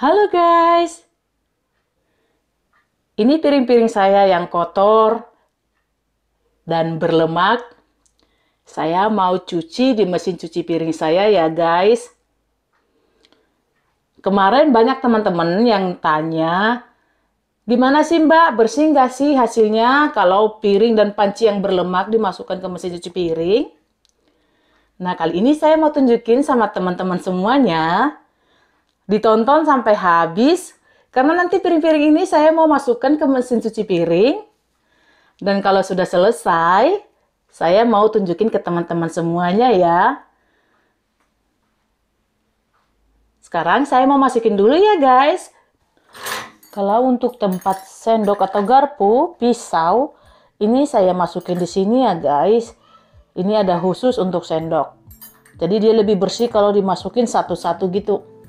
Halo guys. Ini piring-piring saya yang kotor dan berlemak. Saya mau cuci di mesin cuci piring saya ya guys. Kemarin banyak teman-teman yang tanya, gimana sih mbak bersih nggak sih hasilnya kalau piring dan panci yang berlemak dimasukkan ke mesin cuci piring? Nah kali ini saya mau tunjukin sama teman-teman semuanya ditonton sampai habis. Karena nanti piring-piring ini saya mau masukkan ke mesin cuci piring. Dan kalau sudah selesai saya mau tunjukin ke teman-teman semuanya ya. Sekarang saya mau masukin dulu ya guys. Kalau untuk tempat sendok atau garpu pisau ini saya masukin di sini ya guys. Ini ada khusus untuk sendok. Jadi dia lebih bersih kalau dimasukin satu-satu gitu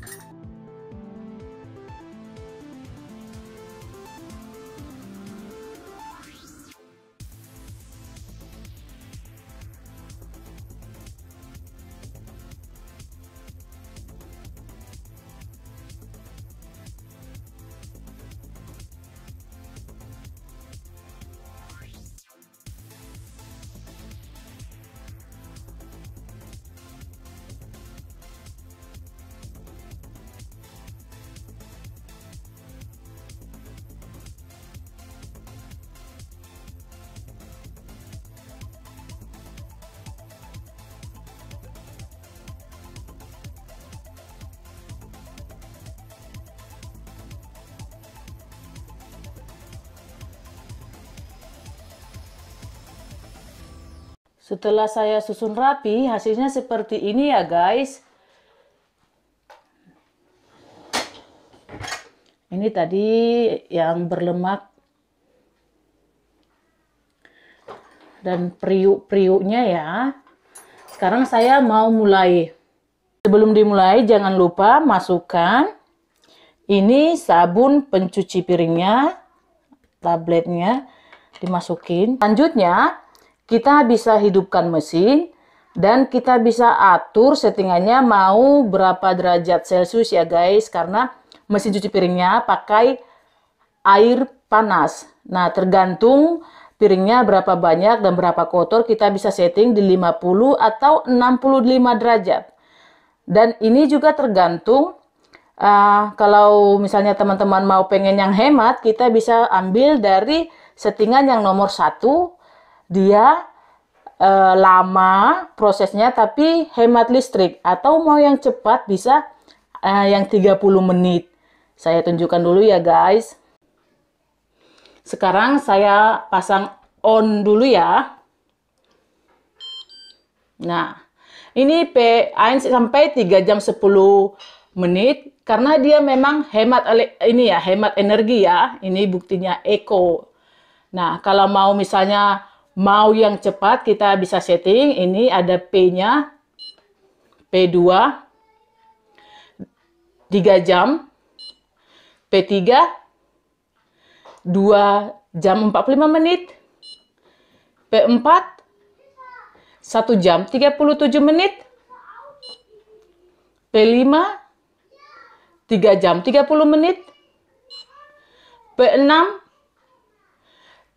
Setelah saya susun rapi, hasilnya seperti ini ya guys. Ini tadi yang berlemak dan periuk-periuknya ya. Sekarang saya mau mulai. Sebelum dimulai jangan lupa masukkan ini sabun pencuci piringnya, tabletnya dimasukin. Selanjutnya kita bisa hidupkan mesin dan kita bisa atur settingannya mau berapa derajat celcius ya guys. Karena mesin cuci piringnya pakai air panas. Nah tergantung piringnya berapa banyak dan berapa kotor kita bisa setting di 50 atau 65 derajat. Dan ini juga tergantung uh, kalau misalnya teman-teman mau pengen yang hemat kita bisa ambil dari settingan yang nomor satu dia uh, lama prosesnya tapi hemat listrik atau mau yang cepat bisa uh, yang 30 menit. Saya tunjukkan dulu ya guys. Sekarang saya pasang on dulu ya. Nah, ini P1 sampai 3 jam 10 menit karena dia memang hemat ini ya, hemat energi ya. Ini buktinya eco. Nah, kalau mau misalnya mau yang cepat kita bisa setting. Ini ada P-nya. P2 3 jam. P3 2 jam 45 menit. P4 1 jam 37 menit. P5 3 jam 30 menit. P6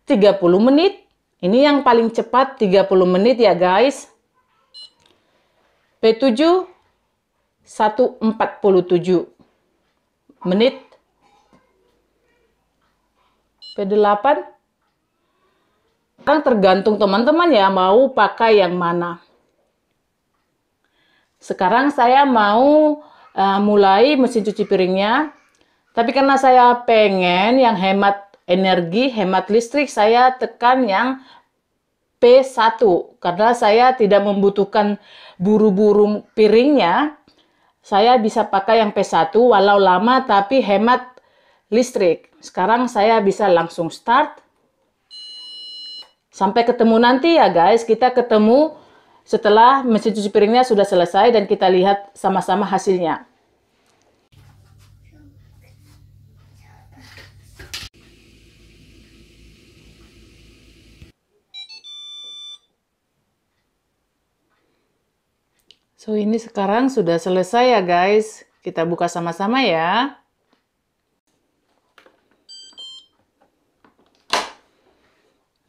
30 menit ini yang paling cepat 30 menit ya guys. P7 147 menit. P8 kan tergantung teman-teman ya mau pakai yang mana. Sekarang saya mau uh, mulai mesin cuci piringnya. Tapi karena saya pengen yang hemat energi hemat listrik saya tekan yang P1 karena saya tidak membutuhkan buru-buru piringnya saya bisa pakai yang P1 walau lama tapi hemat listrik. Sekarang saya bisa langsung start. Sampai ketemu nanti ya guys. Kita ketemu setelah mesin cuci piringnya sudah selesai dan kita lihat sama-sama hasilnya So, ini sekarang sudah selesai ya guys. Kita buka sama-sama ya.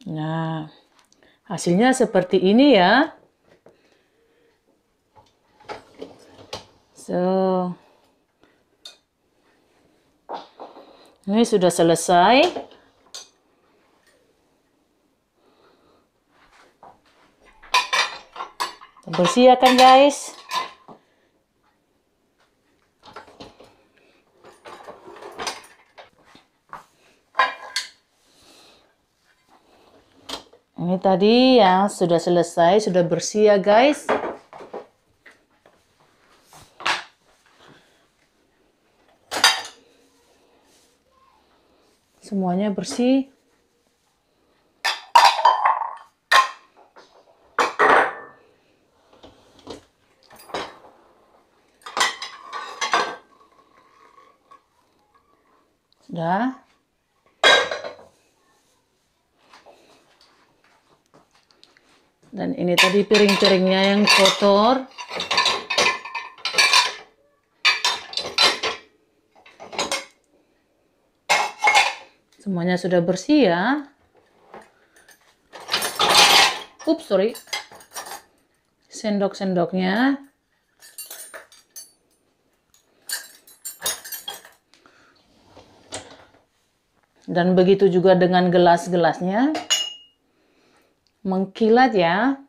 Nah, hasilnya seperti ini ya. So, ini sudah selesai. Bersih ya kan guys. Ini tadi yang sudah selesai, sudah bersih ya guys. Semuanya bersih. Sudah. Dan ini tadi piring-piringnya yang kotor. Semuanya sudah bersih ya. Ups, sorry. Sendok-sendoknya. Dan begitu juga dengan gelas-gelasnya. Mengkilat ya.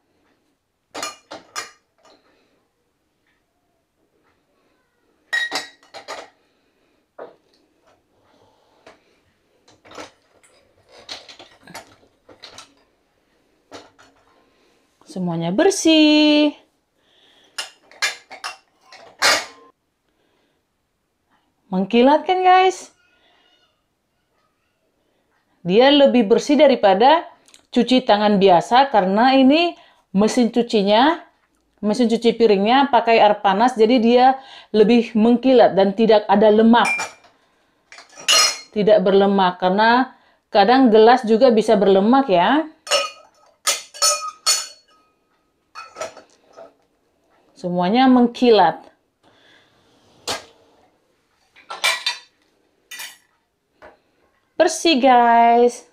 Semuanya bersih. Mengkilat kan guys? Dia lebih bersih daripada cuci tangan biasa karena ini mesin cucinya, mesin cuci piringnya pakai air panas jadi dia lebih mengkilat dan tidak ada lemak. Tidak berlemak karena kadang gelas juga bisa berlemak ya. Semuanya mengkilat. Bersih guys.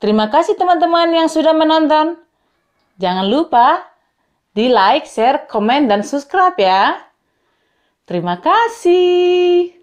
Terima kasih teman-teman yang sudah menonton. Jangan lupa di like, share, komen, dan subscribe ya. Terima kasih.